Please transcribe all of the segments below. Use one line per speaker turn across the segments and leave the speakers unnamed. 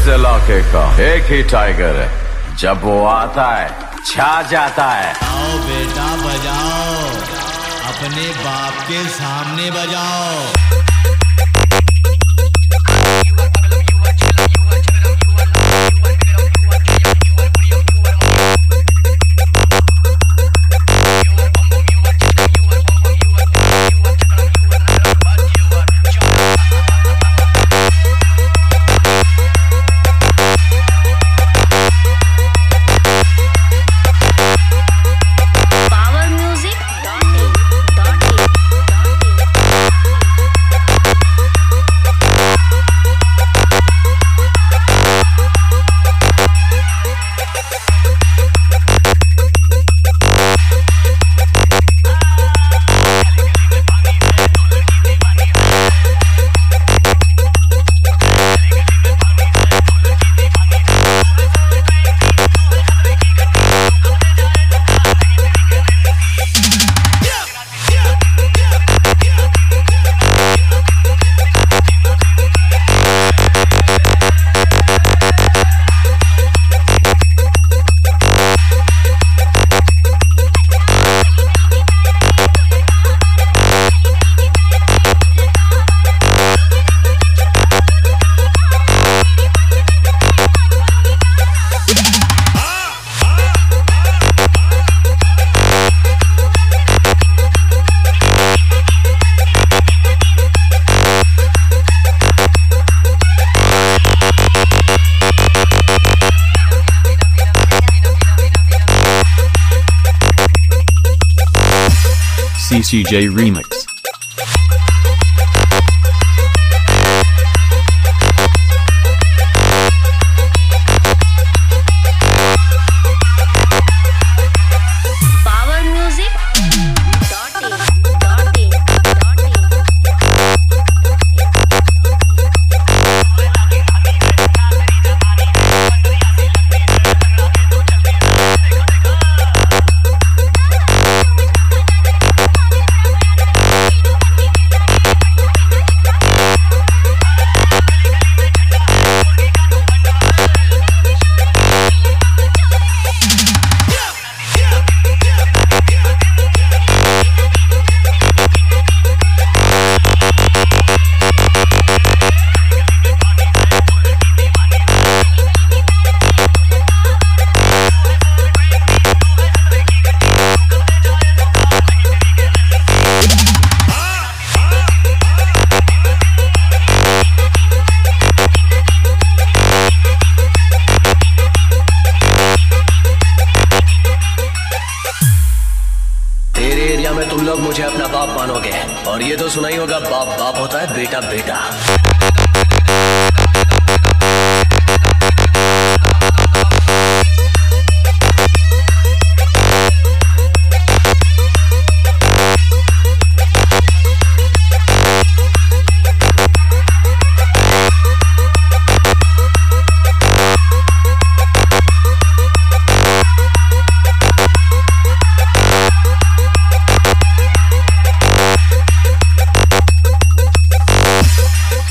इस इलाके का एक ही टाइगर है। जब वो आता है, छा जाता है।
आओ बेटा, बजाओ। अपने बाप के सामने बजाओ।
CCJ Remix.
एरिया में तुम लोग मुझे अपना बाप मानोगे। और ये तो सुना ही होगा बाप बाप होता है बेटा बेटा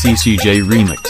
CCJ Remix.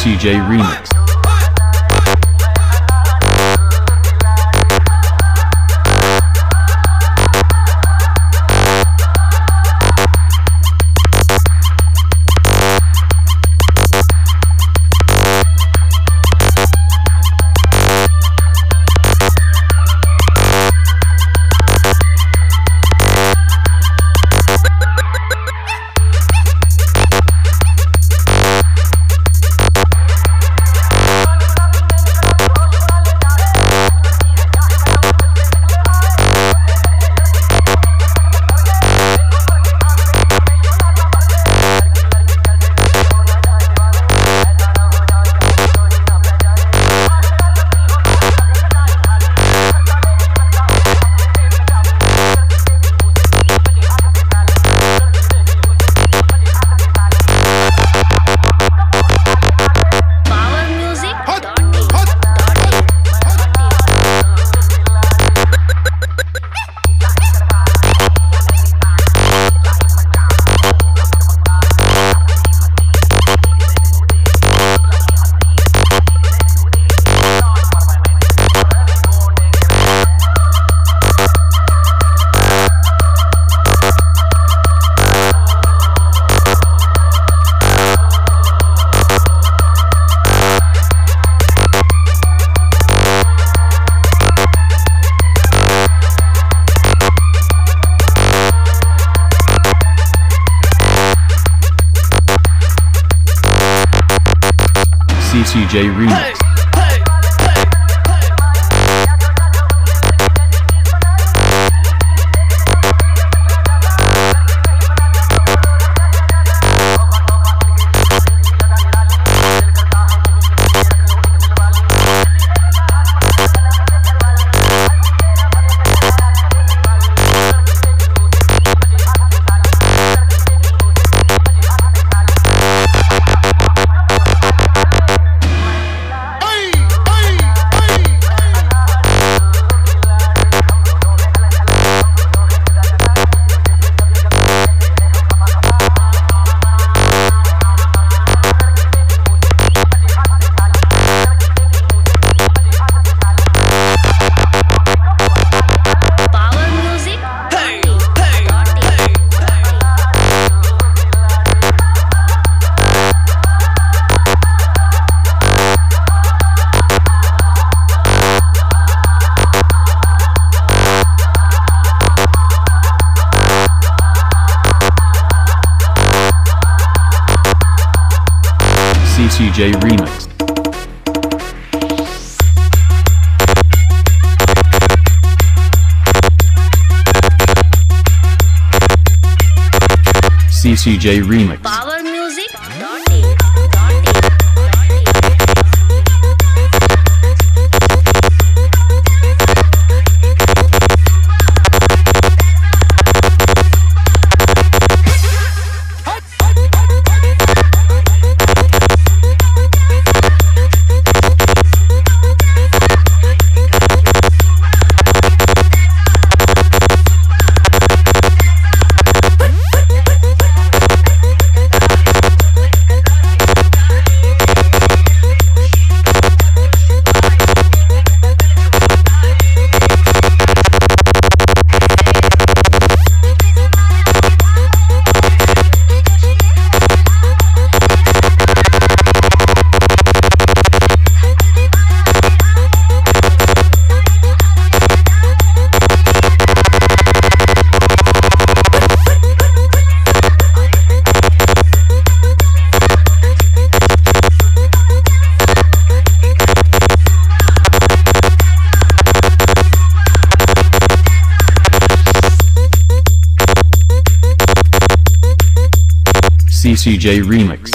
CJ Remix. CJ Remix. CJ Remix. CCJ Remix. CJ remix.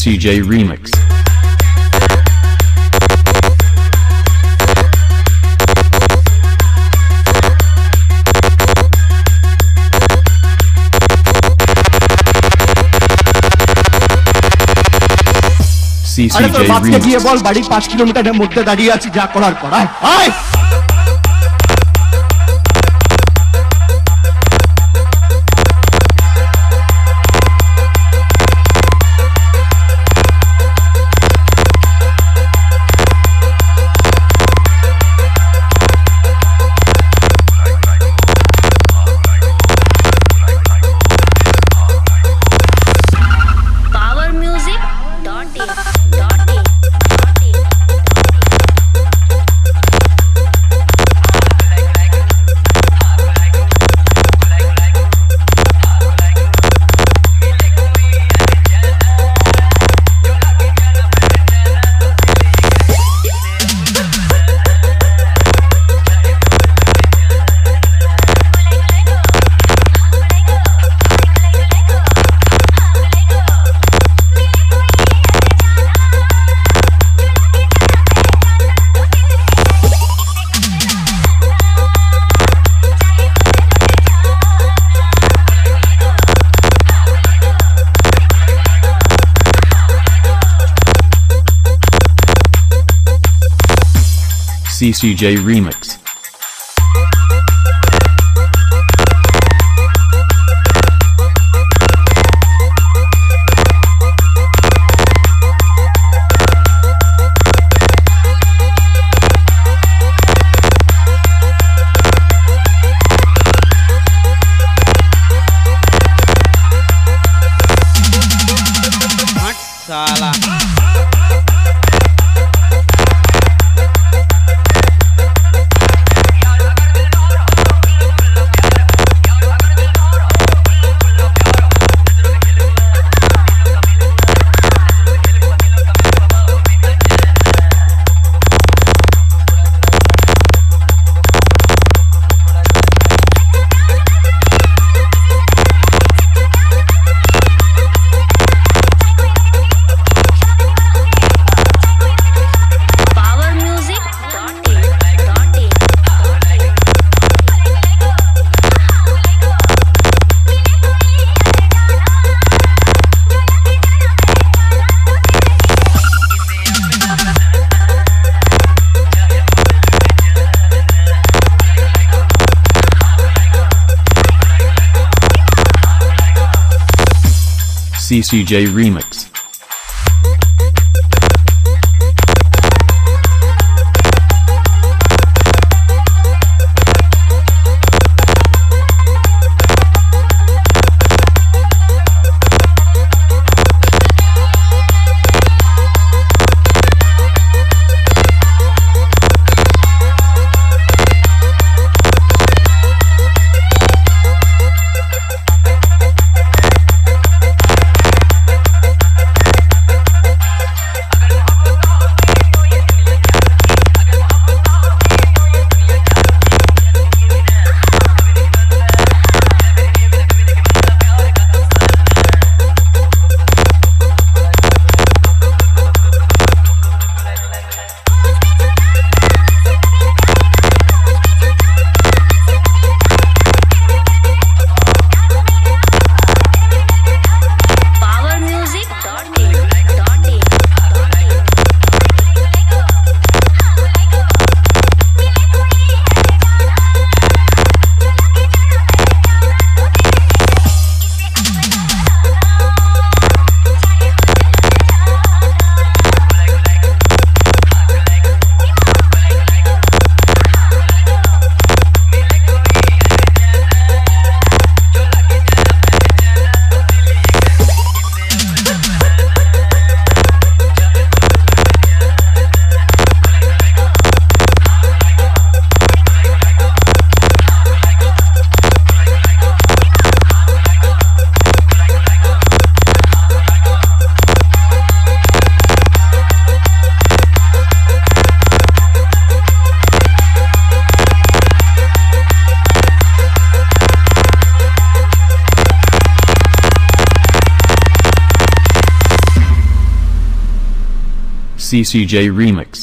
CCJ Remix.
আরে তোর বাপকে গিয়ে
Remix.
বল বাড়ির পাঁচ কিলোমিটারের মধ্যে দাঁড়িয়ে আছি যা করার কর আয়
CCJ Remix.
हट
CCJ Remix. CCJ Remix.